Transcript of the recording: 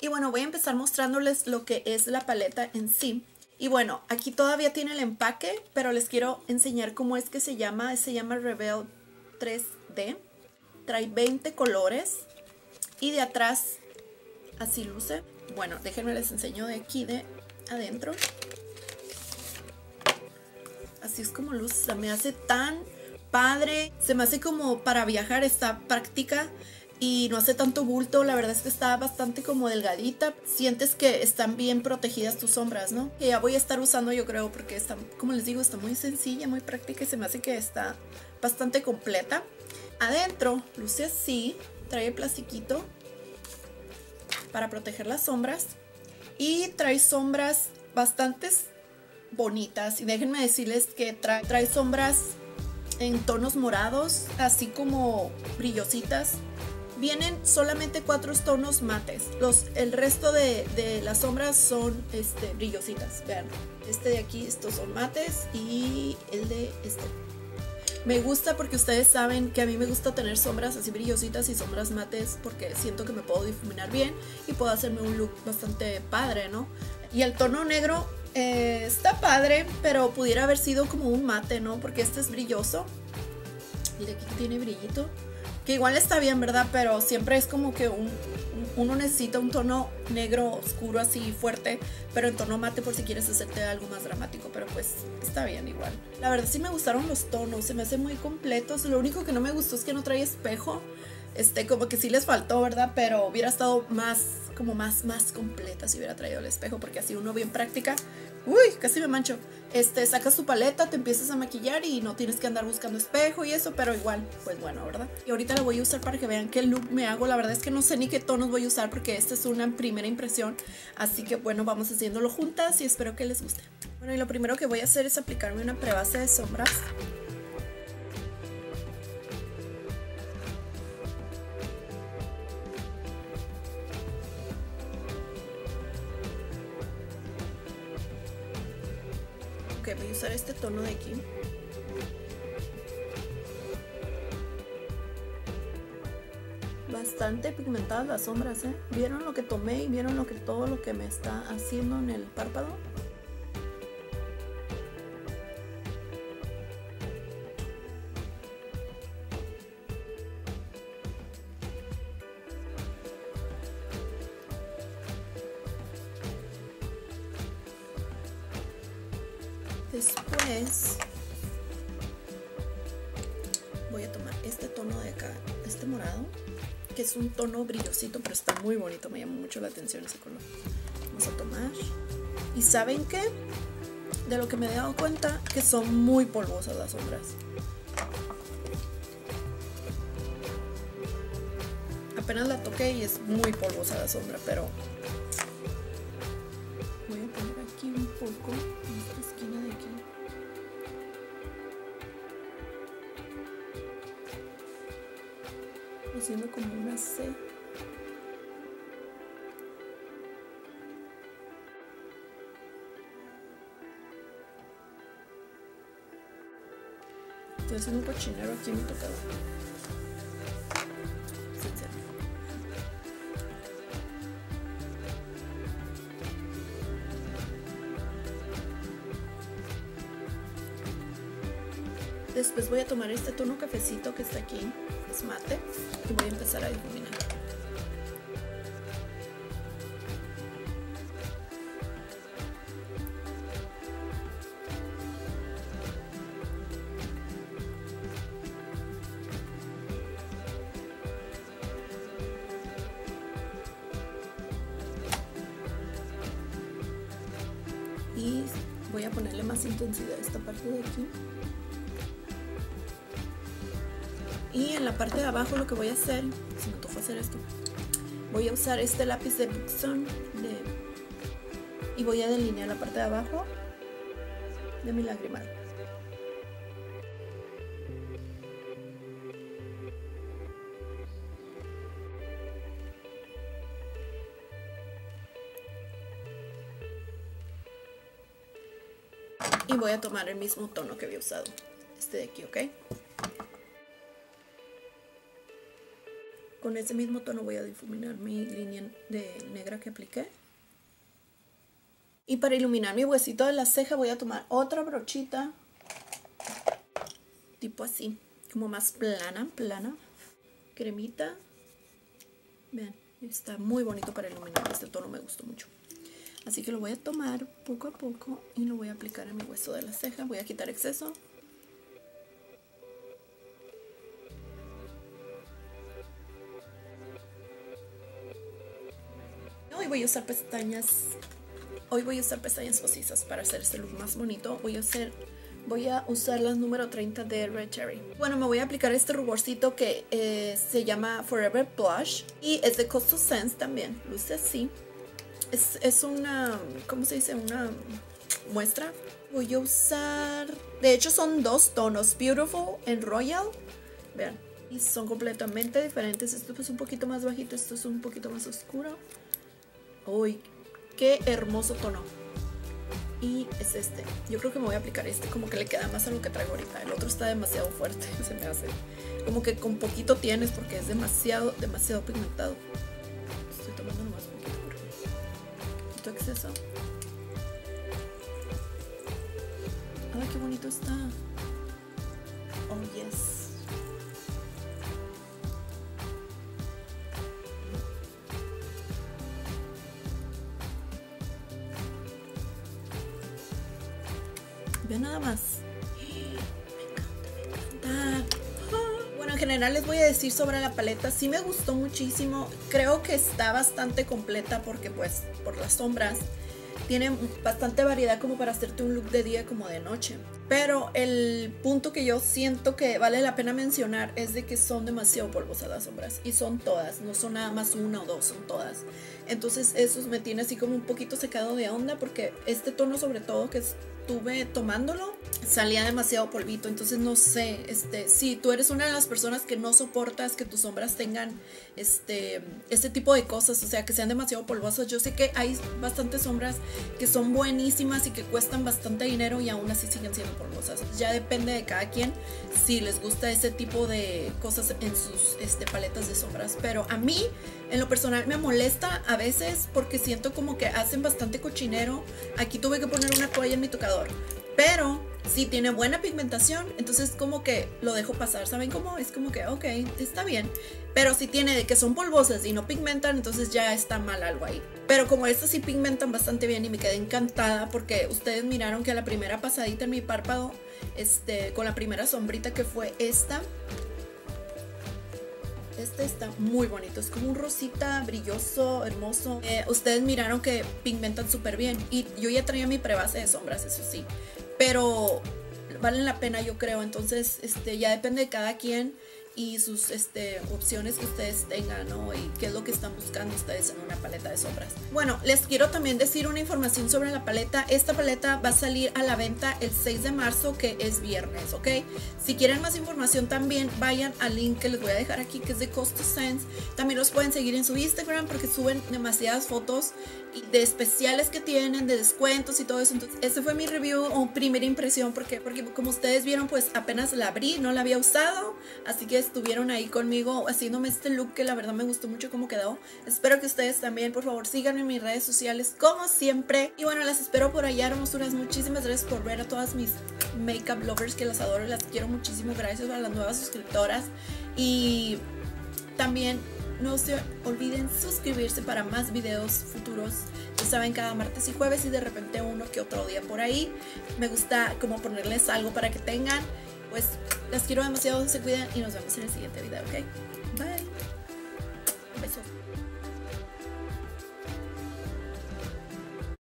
Y bueno, voy a empezar mostrándoles lo que es la paleta en sí. Y bueno, aquí todavía tiene el empaque, pero les quiero enseñar cómo es que se llama. Se llama Rebel 3D. Trae 20 colores. Y de atrás así luce. Bueno, déjenme les enseño de aquí de adentro. Así es como luce. Se me hace tan padre. Se me hace como para viajar. Está práctica y no hace tanto bulto, la verdad es que está bastante como delgadita, sientes que están bien protegidas tus sombras, ¿no? Que ya voy a estar usando yo creo porque está, como les digo, está muy sencilla, muy práctica y se me hace que está bastante completa. Adentro luce así, trae el plastiquito para proteger las sombras y trae sombras bastantes bonitas y déjenme decirles que trae, trae sombras en tonos morados, así como brillositas vienen solamente cuatro tonos mates. Los, el resto de, de, las sombras son este, brillositas. Vean, este de aquí, estos son mates y el de este. Me gusta porque ustedes saben que a mí me gusta tener sombras así brillositas y sombras mates porque siento que me puedo difuminar bien y puedo hacerme un look bastante padre, ¿no? Y el tono negro eh, está padre, pero pudiera haber sido como un mate, ¿no? Porque este es brilloso. De aquí tiene brillito que igual está bien, ¿verdad? Pero siempre es como que un, uno necesita un tono negro oscuro así fuerte, pero en tono mate por si quieres hacerte algo más dramático, pero pues está bien igual. La verdad sí me gustaron los tonos, se me hacen muy completos, lo único que no me gustó es que no trae espejo, este como que sí les faltó, ¿verdad? Pero hubiera estado más como más más completa si hubiera traído el espejo, porque así uno bien práctica uy, casi me mancho. Este, sacas tu paleta, te empiezas a maquillar y no tienes que andar buscando espejo y eso, pero igual, pues bueno, ¿verdad? Y ahorita lo voy a usar para que vean qué look me hago. La verdad es que no sé ni qué tonos voy a usar porque esta es una primera impresión. Así que bueno, vamos haciéndolo juntas y espero que les guste. Bueno, y lo primero que voy a hacer es aplicarme una prebase de sombras. Voy a usar este tono de aquí. Bastante pigmentadas las sombras, ¿eh? ¿Vieron lo que tomé y vieron lo que todo lo que me está haciendo en el párpado? Después voy a tomar este tono de acá, este morado, que es un tono brillosito, pero está muy bonito, me llama mucho la atención ese color. Vamos a tomar. ¿Y saben qué? De lo que me he dado cuenta, que son muy polvosas las sombras. Apenas la toqué y es muy polvosa la sombra, pero voy a poner poco en esta esquina de aquí. Haciendo como una C. Estoy haciendo un cochinero aquí en mi tocador. Después voy a tomar este tono cafecito que está aquí, es mate, y voy a empezar a difuminar. Y voy a ponerle más intensidad a esta parte de aquí. Y en la parte de abajo lo que voy a hacer, se me tocó hacer esto, voy a usar este lápiz de Buxton y voy a delinear la parte de abajo de mi lagrimal. Y voy a tomar el mismo tono que había usado, este de aquí, ¿ok? Con ese mismo tono voy a difuminar mi línea de negra que apliqué. Y para iluminar mi huesito de la ceja voy a tomar otra brochita. Tipo así, como más plana, plana. Cremita. Vean, está muy bonito para iluminar. Este tono me gustó mucho. Así que lo voy a tomar poco a poco y lo voy a aplicar en mi hueso de la ceja. Voy a quitar exceso. Hoy voy a usar pestañas Hoy voy a usar pestañas postizas para hacer este look más bonito. Voy a hacer voy a usar las número 30 de Red Cherry. Bueno, me voy a aplicar este ruborcito que eh, se llama Forever Blush y es de Costo Sense también. Luce así. Es, es una, ¿cómo se dice? Una muestra. Voy a usar, de hecho son dos tonos, Beautiful en Royal. Vean, y son completamente diferentes. Esto es un poquito más bajito, esto es un poquito más oscuro. Uy, Qué hermoso tono. Y es este. Yo creo que me voy a aplicar este, como que le queda más a lo que traigo ahorita. El otro está demasiado fuerte, se me hace. Como que con poquito tienes porque es demasiado, demasiado pigmentado. Estoy tomando nomás un poquito poquito exceso. Ay, qué bonito está. Oh, yes. Vean nada más. Me encanta, me encanta. Bueno, en general les voy a decir sobre la paleta. Sí me gustó muchísimo. Creo que está bastante completa porque pues por las sombras tiene bastante variedad como para hacerte un look de día como de noche. Pero el punto que yo siento que vale la pena mencionar es de que son demasiado polvosas las sombras. Y son todas, no son nada más una o dos, son todas. Entonces eso me tiene así como un poquito secado de onda porque este tono sobre todo que estuve tomándolo salía demasiado polvito. Entonces no sé, este, si tú eres una de las personas que no soportas que tus sombras tengan este, este tipo de cosas, o sea, que sean demasiado polvosas. Yo sé que hay bastantes sombras que son buenísimas y que cuestan bastante dinero y aún así siguen siendo polvosas. Ya depende de cada quien si les gusta ese tipo de cosas en sus este, paletas de sombras. Pero a mí, en lo personal, me molesta a veces porque siento como que hacen bastante cochinero. Aquí tuve que poner una toalla en mi tocador. Pero si tiene buena pigmentación, entonces como que lo dejo pasar. ¿Saben cómo? Es como que, ok, está bien. Pero si tiene que son polvosas y no pigmentan, entonces ya está mal algo ahí. Pero como estas sí pigmentan bastante bien y me quedé encantada porque ustedes miraron que a la primera pasadita en mi párpado, este, con la primera sombrita que fue esta, este está muy bonito, es como un rosita brilloso, hermoso. Eh, ustedes miraron que pigmentan súper bien y yo ya traía mi prebase de sombras, eso sí pero valen la pena yo creo, entonces este, ya depende de cada quien y sus este, opciones que ustedes tengan, ¿no? Y qué es lo que están buscando ustedes en una paleta de sombras. Bueno, les quiero también decir una información sobre la paleta. Esta paleta va a salir a la venta el 6 de marzo, que es viernes, ¿ok? Si quieren más información también vayan al link que les voy a dejar aquí, que es de Cost Sense. También los pueden seguir en su Instagram porque suben demasiadas fotos de especiales que tienen, de descuentos y todo eso. Entonces, ese fue mi review o primera impresión, porque, porque como ustedes vieron, pues apenas la abrí, no la había usado, así que estuvieron ahí conmigo haciéndome este look que la verdad me gustó mucho cómo quedó. Espero que ustedes también, por favor, síganme en mis redes sociales como siempre. Y bueno, las espero por allá, hermosuras. Muchísimas gracias por ver a todas mis makeup lovers que las adoro, las quiero muchísimo. Gracias a las nuevas suscriptoras. Y también no se olviden suscribirse para más videos futuros. Ya saben, cada martes y jueves y de repente uno que otro día por ahí. Me gusta como ponerles algo para que tengan. Pues las quiero demasiado, se cuidan y nos vemos en el siguiente video, ¿ok? Bye. Besos.